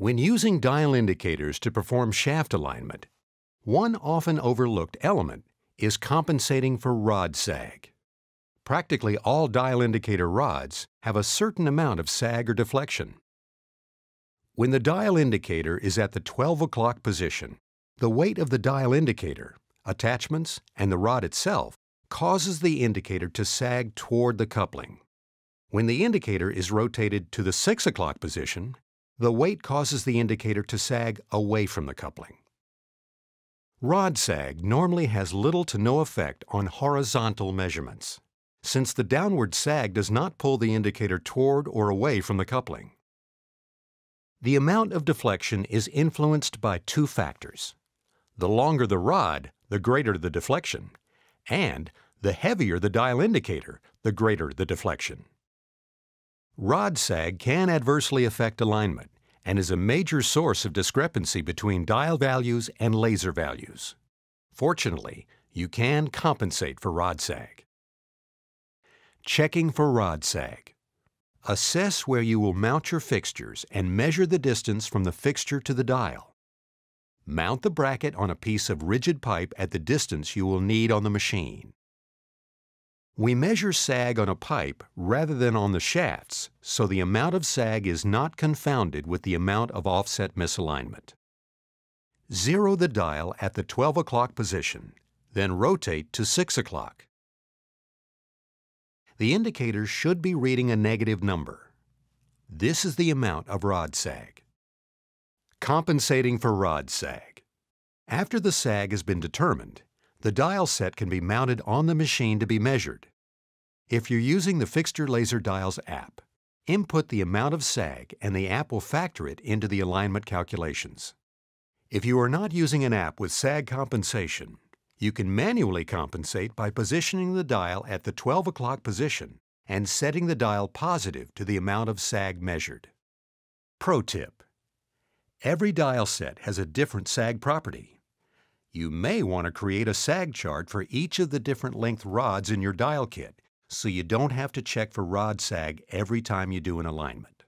When using dial indicators to perform shaft alignment, one often overlooked element is compensating for rod sag. Practically all dial indicator rods have a certain amount of sag or deflection. When the dial indicator is at the 12 o'clock position, the weight of the dial indicator, attachments, and the rod itself causes the indicator to sag toward the coupling. When the indicator is rotated to the 6 o'clock position, the weight causes the indicator to sag away from the coupling. Rod sag normally has little to no effect on horizontal measurements, since the downward sag does not pull the indicator toward or away from the coupling. The amount of deflection is influenced by two factors. The longer the rod, the greater the deflection, and the heavier the dial indicator, the greater the deflection. Rod sag can adversely affect alignment and is a major source of discrepancy between dial values and laser values. Fortunately, you can compensate for rod sag. Checking for rod sag. Assess where you will mount your fixtures and measure the distance from the fixture to the dial. Mount the bracket on a piece of rigid pipe at the distance you will need on the machine. We measure sag on a pipe rather than on the shafts, so the amount of sag is not confounded with the amount of offset misalignment. Zero the dial at the 12 o'clock position, then rotate to 6 o'clock. The indicator should be reading a negative number. This is the amount of rod sag. Compensating for rod sag. After the sag has been determined, the dial set can be mounted on the machine to be measured. If you're using the Fixture Laser Dials app, input the amount of sag and the app will factor it into the alignment calculations. If you are not using an app with sag compensation, you can manually compensate by positioning the dial at the 12 o'clock position and setting the dial positive to the amount of sag measured. Pro tip. Every dial set has a different sag property. You may want to create a sag chart for each of the different length rods in your dial kit so you don't have to check for rod sag every time you do an alignment.